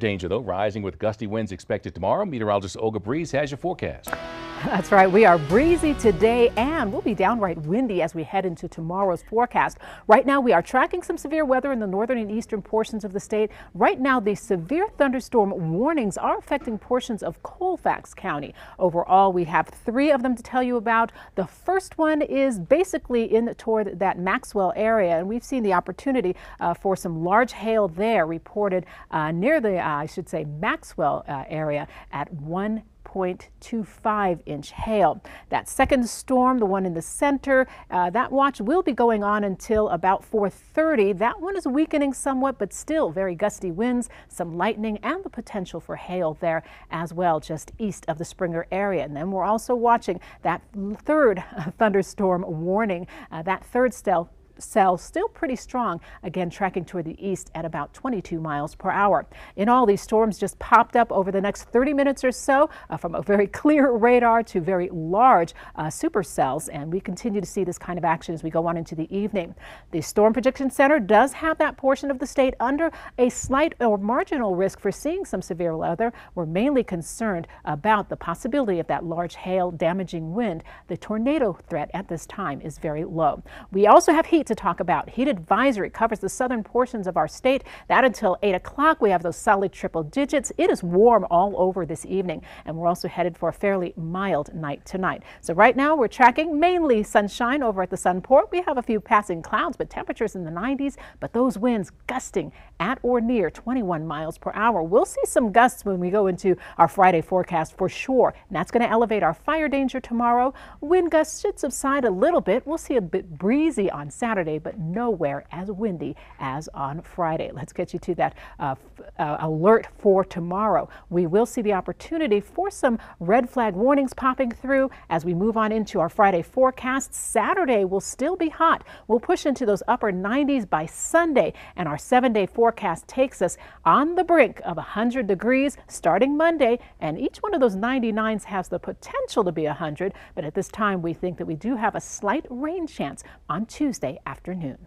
Danger, though, rising with gusty winds expected tomorrow. Meteorologist Olga Breese has your forecast. That's right. We are breezy today and we'll be downright windy as we head into tomorrow's forecast. Right now, we are tracking some severe weather in the northern and eastern portions of the state. Right now, the severe thunderstorm warnings are affecting portions of Colfax County. Overall, we have three of them to tell you about. The first one is basically in toward that Maxwell area, and we've seen the opportunity uh, for some large hail there reported uh, near the, uh, I should say, Maxwell uh, area at 1 0.25 inch hail. That second storm, the one in the center, uh, that watch will be going on until about 4.30. That one is weakening somewhat, but still very gusty winds, some lightning, and the potential for hail there as well, just east of the Springer area. And then we're also watching that third thunderstorm warning. Uh, that third cell cell still pretty strong, again tracking toward the east at about 22 miles per hour. In all, these storms just popped up over the next 30 minutes or so uh, from a very clear radar to very large uh, supercells, and we continue to see this kind of action as we go on into the evening. The Storm Prediction Center does have that portion of the state under a slight or marginal risk for seeing some severe weather. We're mainly concerned about the possibility of that large hail damaging wind. The tornado threat at this time is very low. We also have heat to talk about. Heat advisory covers the southern portions of our state. That until 8 o'clock. We have those solid triple digits. It is warm all over this evening, and we're also headed for a fairly mild night tonight. So right now we're tracking mainly sunshine over at the Sunport. We have a few passing clouds, but temperatures in the 90s, but those winds gusting at or near 21 miles per hour. We'll see some gusts when we go into our Friday forecast for sure, and that's going to elevate our fire danger tomorrow. Wind gusts should subside a little bit. We'll see a bit breezy on Saturday. Saturday, but nowhere as windy as on Friday. Let's get you to that uh, uh, alert for tomorrow. We will see the opportunity for some red flag warnings popping through as we move on into our Friday forecast. Saturday will still be hot. We'll push into those upper 90s by Sunday, and our seven day forecast takes us on the brink of 100 degrees starting Monday. And each one of those 99s has the potential to be 100, but at this time we think that we do have a slight rain chance on Tuesday afternoon.